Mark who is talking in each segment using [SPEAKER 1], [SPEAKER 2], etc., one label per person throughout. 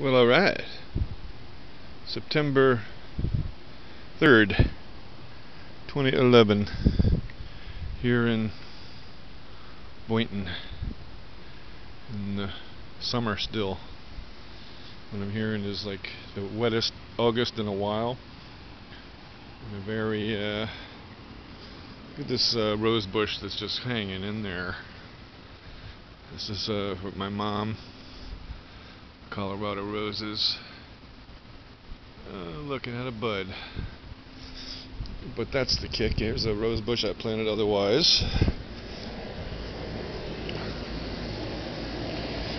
[SPEAKER 1] Well, alright. September 3rd, 2011, here in Boynton, in the summer still. What I'm hearing is like the wettest August in a while. And a very, uh, look at this uh, rose bush that's just hanging in there. This is uh, what my mom Colorado roses. Uh, looking at a bud. But that's the kick. Here's a rose bush I planted otherwise.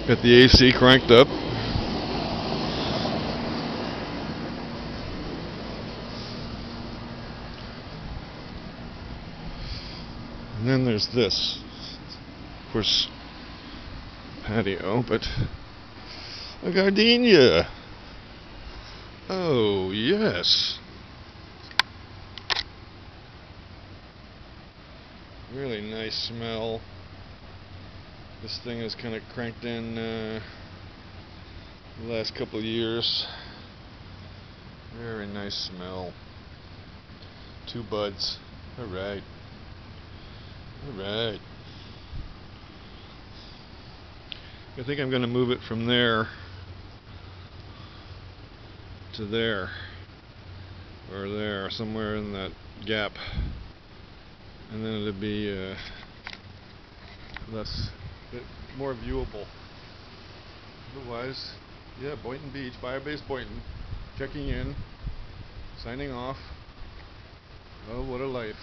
[SPEAKER 1] Got the AC cranked up. And then there's this. Of course, patio, but a gardenia. Oh, yes. Really nice smell. This thing is kind of cranked in uh, the last couple of years. Very nice smell. Two buds. Alright. Alright. I think I'm going to move it from there to there or there somewhere in that gap. And then it'll be uh, less bit more viewable. Otherwise yeah Boynton Beach Firebase Boynton checking in signing off. Oh what a life